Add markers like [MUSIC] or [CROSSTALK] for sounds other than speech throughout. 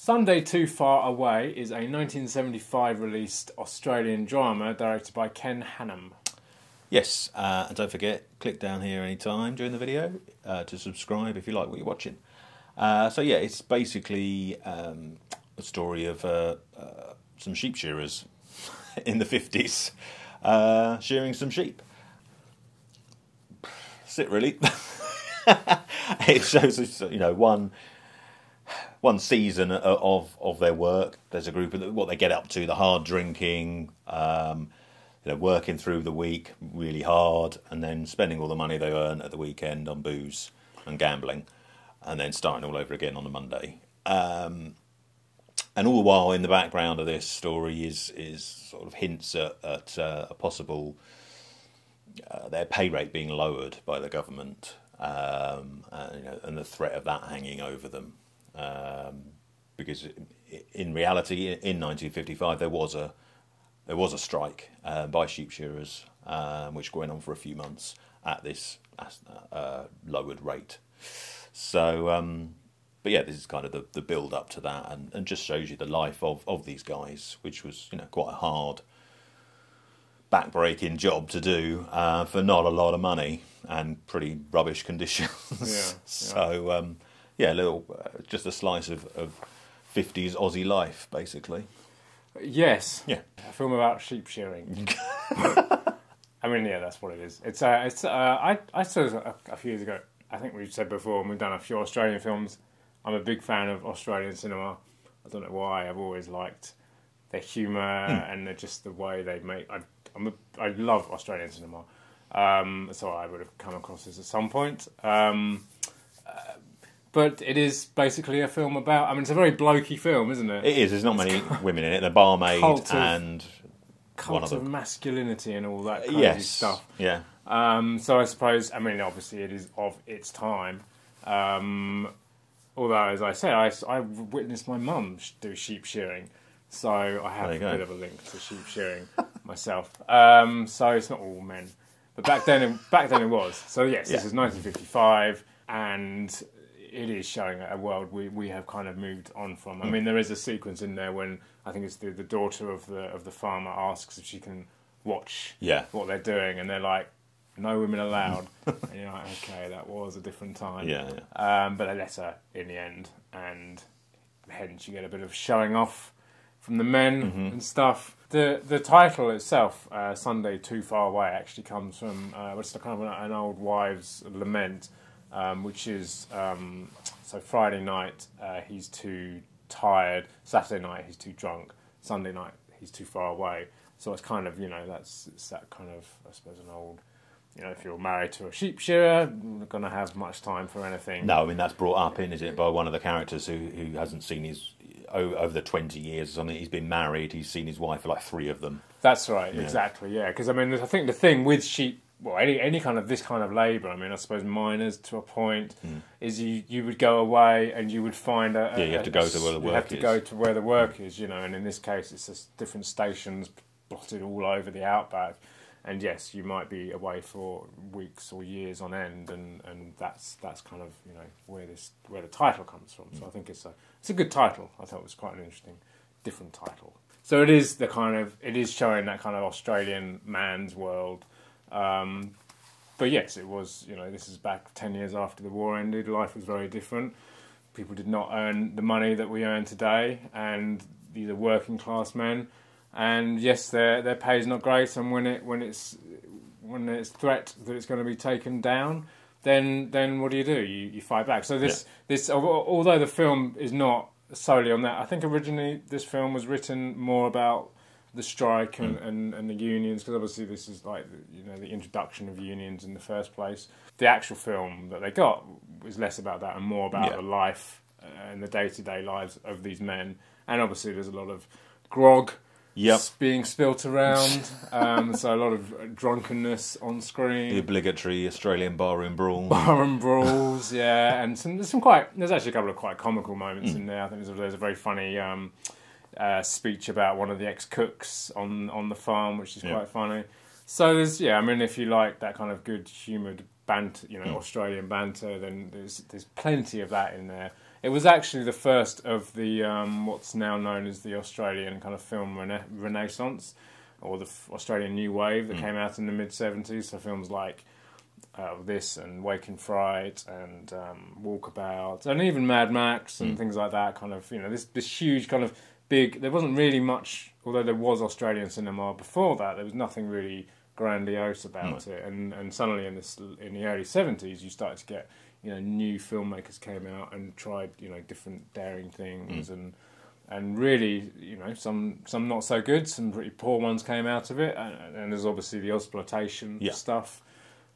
Sunday Too Far Away is a 1975 released Australian drama directed by Ken Hannam. Yes, uh, and don't forget, click down here anytime during the video uh, to subscribe if you like what you're watching. Uh, so yeah, it's basically um, a story of uh, uh, some sheep shearers [LAUGHS] in the 50s uh, shearing some sheep. That's it, really. [LAUGHS] it shows you know, one one season of of their work. There's a group of what they get up to, the hard drinking, um, you know, working through the week really hard, and then spending all the money they earn at the weekend on booze and gambling, and then starting all over again on a Monday. Um, and all the while, in the background of this story is is sort of hints at, at uh, a possible uh, their pay rate being lowered by the government, um, you know, and the threat of that hanging over them. Um, because in reality, in 1955, there was a there was a strike uh, by sheep shearers, um, which went on for a few months at this uh, lowered rate. So, um, but yeah, this is kind of the, the build up to that, and, and just shows you the life of, of these guys, which was you know quite a hard, backbreaking job to do uh, for not a lot of money and pretty rubbish conditions. Yeah, [LAUGHS] yeah. so um, yeah, a little uh, just a slice of, of 50s Aussie life, basically. Yes. Yeah. A film about sheep shearing. [LAUGHS] I mean, yeah, that's what it is. It's uh, it's uh, I I saw this a, a few years ago. I think we've said before, and we've done a few Australian films. I'm a big fan of Australian cinema. I don't know why. I've always liked their humour Hmm. and just the way they make. I I'm a, I love Australian cinema. Um, so I would have come across this at some point. Um, uh, but it is basically a film about. I mean, it's a very blokey film, isn't it? It is. There's not many women in it. The barmaid Cult of- and Cult of of masculinity and all that crazy yes, stuff. yeah, Um, so I suppose, I mean, obviously it is of its time. Um, although, as I say, I, I witnessed my mum do sheep shearing, so I have a go. bit of a link to sheep shearing [LAUGHS] myself. Um, so it's not all men, but back then, it, back then it was. So yes, this is 1955, and it is showing a world we, we have kind of moved on from. I Hmm. mean, there is a sequence in there when I think it's the, the daughter of the of the farmer asks if she can watch Yeah. what they're doing, and they're like, "No women allowed." and you're like, "Okay, that was a different time." yeah, yeah. Um, but they let her in the end, and hence you get a bit of showing off from the men Mm-hmm. and stuff. The the title itself, uh, "Sunday Too Far Away," actually comes from uh, what's the kind of an, an old wives' lament, um, which is um, so Friday night uh, he's too tired, Saturday night he's too drunk, Sunday night he's too far away. So it's kind of you know that's it's that kind of I suppose an old. You know, if you're married to a sheep shearer, you're not going to have much time for anything. No, I mean that's brought up in, is it, by one of the characters who who hasn't seen his over the twenty years or something. He's been married. He's seen his wife for like three of them. That's right, Yeah. exactly, yeah. Because I mean, I think the thing with sheep, well, any any kind of this kind of labour, I mean, I suppose miners to a point, is you you would go away and you would find a, Hmm. Yeah, you have to go to where the work you have to is. go to where the work is, you know. And in this case, it's just different stations plotted all over the outback. And yes, you might be away for weeks or years on end, and, and that's that's kind of you know where this where the title comes from. So I think it's a it's a good title. I thought it was quite an interesting, different title. So it is the kind of it is showing that kind of Australian man's world. Um, but yes, it was you know this is back ten years after the war ended. Life was very different. People did not earn the money that we earn today, and these are working class men. And yes, their their pay is not great, and when it when it's when it's threat that it's going to be taken down, then then what do you do? You you fight back. So this this although the film is not solely on that, I think originally this film was written more about the strike and, and, and the unions because obviously this is like you know the introduction of unions in the first place. The actual film that they got was less about that and more about Yeah. the life uh, and the day to day lives of these men. And obviously there's a lot of grog Yep. being spilt around, [LAUGHS] um, so a lot of drunkenness on screen. The obligatory Australian barroom brawl. [LAUGHS] bar and brawls, yeah, and some there's some quite there's actually a couple of quite comical moments in there. I think there's a, there's a very funny um, uh, speech about one of the ex cooks on on the farm, which is Yeah. quite funny. So there's yeah, I mean, if you like that kind of good humoured banter, you know, Hmm. Australian banter, then there's there's plenty of that in there. It was actually the first of the um, what's now known as the Australian kind of film rena- renaissance, or the f- Australian New Wave that Mm. came out in the mid '70s. So films like uh, this and Wake in Fright and um, Walkabout and even Mad Max and Mm. things like that. Kind of you know this this huge kind of big. There wasn't really much, although there was Australian cinema before that. There was nothing really grandiose about it. And and suddenly in this in the early seventies, you started to get you know new filmmakers came out and tried you know different daring things and. And really, you know, some some not so good, some pretty poor ones came out of it, and, and there's obviously the exploitation Yeah. stuff,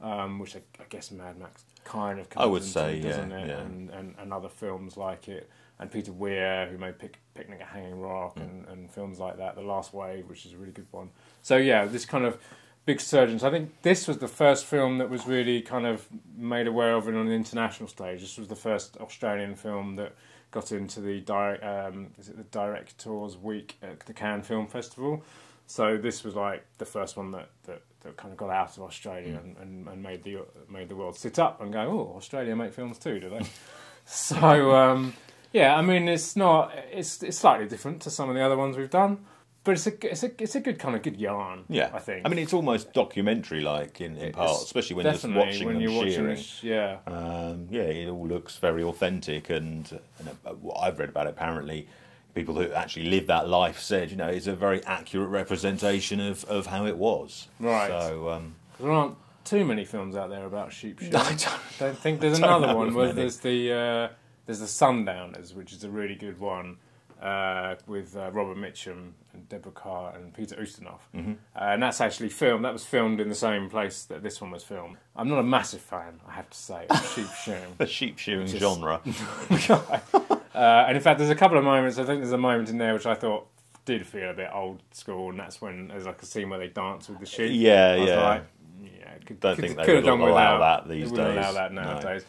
um, which I, I guess Mad Max kind of I would comes say, yeah, doesn't it? yeah. And, and and other films like it, and Peter Weir who made Pic- Picnic at Hanging Rock Mm. and, and films like that, The Last Wave, which is a really good one. So yeah, this kind of big surgeons. I think this was the first film that was really kind of made aware of it on an international stage. This was the first Australian film that got into the direct, um, is it the Directors Week at the Cannes Film Festival. So this was like the first one that, that, that kind of got out of Australia and, and, and made the made the world sit up and go, oh, Australia make films too, do they? [LAUGHS] so um, yeah, I mean it's not it's it's slightly different to some of the other ones we've done, but it's a it's a it's a good kind of good yarn. Yeah, I think. I mean, it's almost documentary like in, in parts, especially when you're watching when them you're watching shearing. this, yeah. Um, yeah, it all looks very authentic, and, and uh, what I've read about it, apparently, people who actually live that life said, you know, it's a very accurate representation of, of how it was. Right. So, um, There aren't too many films out there about sheep [LAUGHS] shearing. I don't- don't think there's don't another one where many. there's the uh, there's the Sundowners, which is a really good one uh, with uh, Robert Mitchum and Deborah Kerr and Peter Ustinov, Mm-hmm. uh, and that's actually filmed. That was filmed in the same place that this one was filmed. I'm not a massive fan, I have to say, of [LAUGHS] sheep shearing. the sheep shearing Just- genre. [LAUGHS] uh, and in fact, there's a couple of moments. I think there's a moment in there which I thought did feel a bit old school, and that's when there's like a scene where they dance with the sheep. Yeah, I was yeah. like, yeah, could, Don't could, think they could have would done allow without that these days. Allow that No.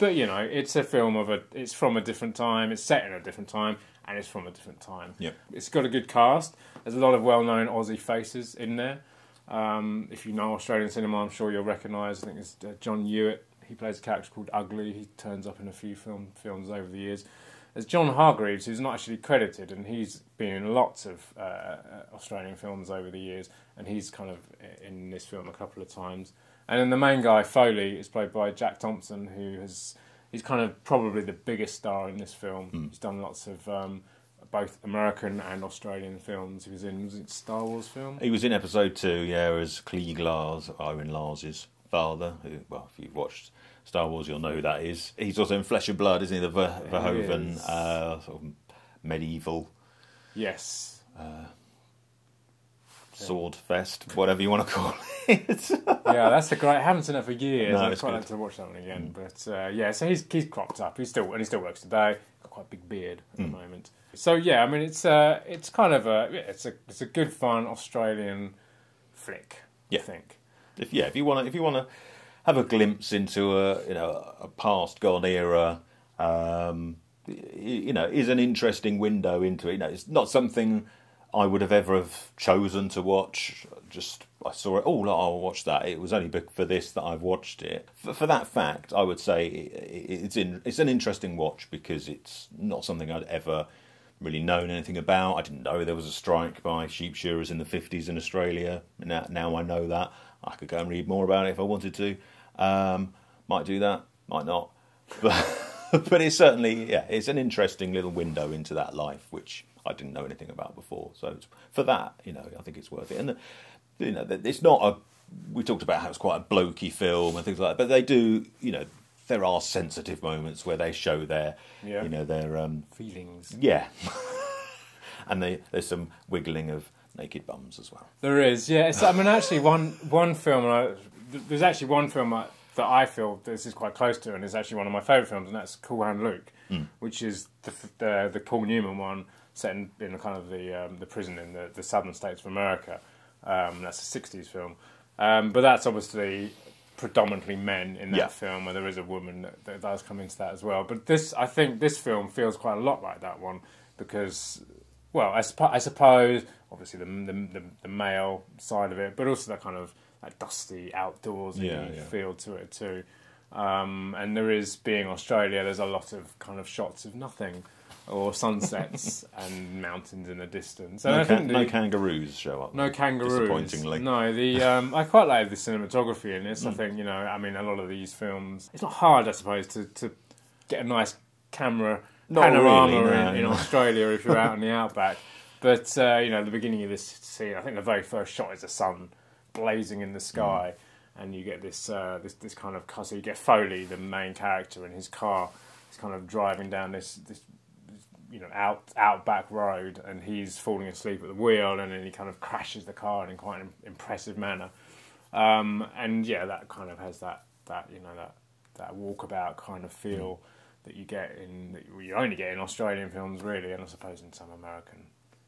But you know, it's a film of a. It's from a different time. It's set in a different time, and it's from a different time. Yep. It's got a good cast. There's a lot of well-known Aussie faces in there. Um, if you know Australian cinema, I'm sure you'll recognise. I think it's uh, John Ewart. He plays a character called Ugly. He turns up in a few film films over the years. There's John Hargreaves, who's not actually credited, and he's been in lots of uh, uh, Australian films over the years, and he's kind of in this film a couple of times. And then the main guy, Foley, is played by Jack Thompson, who has he's kind of probably the biggest star in this film. He's done lots of um, both American and Australian films. He was in was it Star Wars film? He was in episode two, yeah, as Cliegg Lars, Owen Lars's father. Who, well, if you've watched Star Wars, you'll know who that is. He's also in Flesh and Blood, isn't he? The Ver- Verhoeven uh, sort of medieval Yes. Sword fest, whatever you want to call it. [LAUGHS] yeah, that's a great. I haven't seen it for years. No, I'd quite good. like to watch that one again. But uh, yeah, so he's he's cropped up. He's still and he still works today. Got quite a big beard at Hmm. the moment. So yeah, I mean it's uh it's kind of a it's a it's a good fun Australian flick. Yeah. I think. if yeah, if you want to, if you want to have a glimpse into a you know a past gone era, um, you know, is an interesting window into it. You know, it's not something I would have ever have chosen to watch. Just I saw it. Oh, I'll watch that. It was only for this that I've watched it. For, for that fact, I would say it's in. It's an interesting watch because it's not something I'd ever really known anything about. I didn't know there was a strike by sheep shearers in the 50s in Australia. Now, now I know that. I could go and read more about it if I wanted to. Um, might do that, might not. [LAUGHS] But, but it's certainly, yeah, it's an interesting little window into that life, which I didn't know anything about before. So it's, for that, you know, I think it's worth it. And, you know, it's not a, we talked about how it's quite a blokey film and things like that, but they do, you know, there are sensitive moments where they show their, Yeah. you know, their um, Feelings. yeah. [LAUGHS] and they, there's some wiggling of naked bums as well. There is, yeah. It's, I mean, actually, one one film. I, there's actually one film I, that I feel this is quite close to, and is actually one of my favourite films, and that's Cool Hand Luke, which is the the, the Paul Newman one set in, in kind of the um, the prison in the, the southern states of America. Um, that's a '60s film, um, but that's obviously predominantly men in that Yeah. film, where there is a woman that, that does come into that as well. But this, I think, this film feels quite a lot like that one because well, I, suppo- I suppose obviously the, the the the male side of it, but also that kind of that dusty outdoorsy Yeah, yeah. feel to it too. Um, and there is, being Australia, there's a lot of kind of shots of nothing, or sunsets [LAUGHS] and mountains in the distance. And No, I think the- no kangaroos show up. no kangaroos. Disappointingly. No, the [LAUGHS] um, I quite like the cinematography in Hmm. this. I think you know, I mean, a lot of these films. It's not hard, I suppose, to, to get a nice camera Not panorama really, no, in, in. [LAUGHS] Australia if you're out in the outback. But uh, you know, the beginning of this scene, I think the very first shot is the sun blazing in the sky, and you get this uh, this this kind of car. So you get Foley, the main character, in his car. He's kind of driving down this this you know out outback road and he's falling asleep at the wheel and then he kind of crashes the car in quite an impressive manner. Um, and yeah that kind of has that that you know that that walkabout kind of feel that you get in that you only get in Australian films really and I suppose in some American.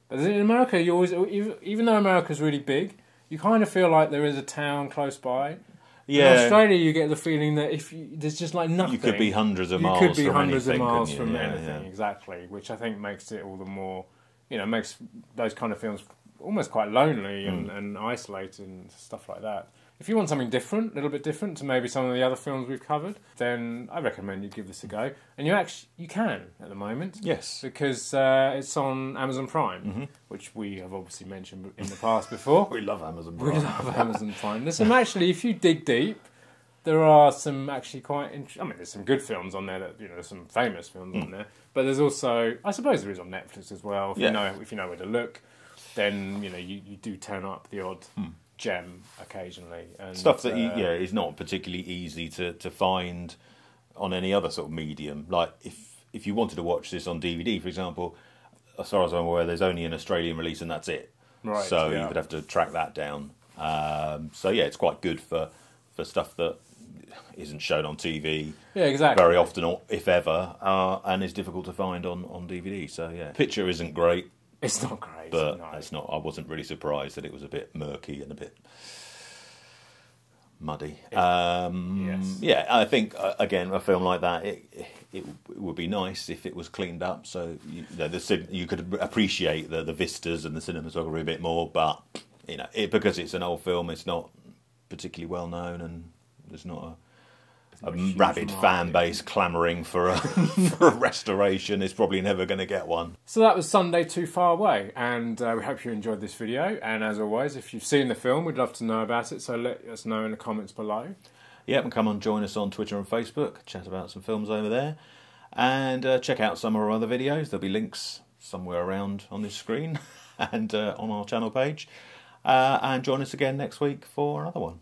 But in America you always even even though America's really big you kind of feel like there is a town close by in Yeah, Australia you get the feeling that if you, there's just like nothing you could be hundreds of you miles could be from hundreds anything, of miles couldn't from you? Yeah, anything yeah. exactly which i think makes it all the more you know makes those kind of films almost quite lonely and, Hmm. and isolated and stuff like that if you want something different a little bit different to maybe some of the other films we've covered then i recommend you give this a go and you actually you can at the moment Yes. because uh, it's on amazon prime Mm-hmm. which we have obviously mentioned in the past before [LAUGHS] We love Amazon Prime. we love Amazon [LAUGHS] Prime. There's some actually, if you dig deep, there are some actually quite. Int- I mean, there's some good films on there that you know, there's some famous films on there. But there's also, I suppose, there is on Netflix as well. If Yeah. you know, if you know where to look, then you know you, you do turn up the odd gem occasionally. And, Stuff that uh, yeah is not particularly easy to, to find on any other sort of medium. Like if if you wanted to watch this on DVD, for example, as far as I'm aware, there's only an Australian release and that's it. Right, So yeah. you would have to track that down. Um, so yeah, it's quite good for for stuff that isn't shown on TV yeah, exactly. very often, or if ever, uh, and is difficult to find on, on DVD. So yeah, picture isn't great, It's not great, but no. it's not. I wasn't really surprised that it was a bit murky and a bit muddy. Um, Yes. Yeah, I think uh, again a film like that, it, it it would be nice if it was cleaned up, so you, know, the, you could appreciate the the vistas and the cinematography a bit more. But you know, it, because it's an old film, it's not particularly well known, and there's not a a Not a huge rabid fan base clamouring for a [LAUGHS] for a restoration. It's probably never going to get one. So that was Sunday Too Far Away, and uh, we hope you enjoyed this video. And as always, if you've seen the film, we'd love to know about it. So let us know in the comments below. Yep, and come on, join us on Twitter and Facebook. Chat about some films over there, and uh, check out some of our other videos. There'll be links somewhere around on this screen [LAUGHS] and uh, on our channel page. Uh, and join us again next week for another one.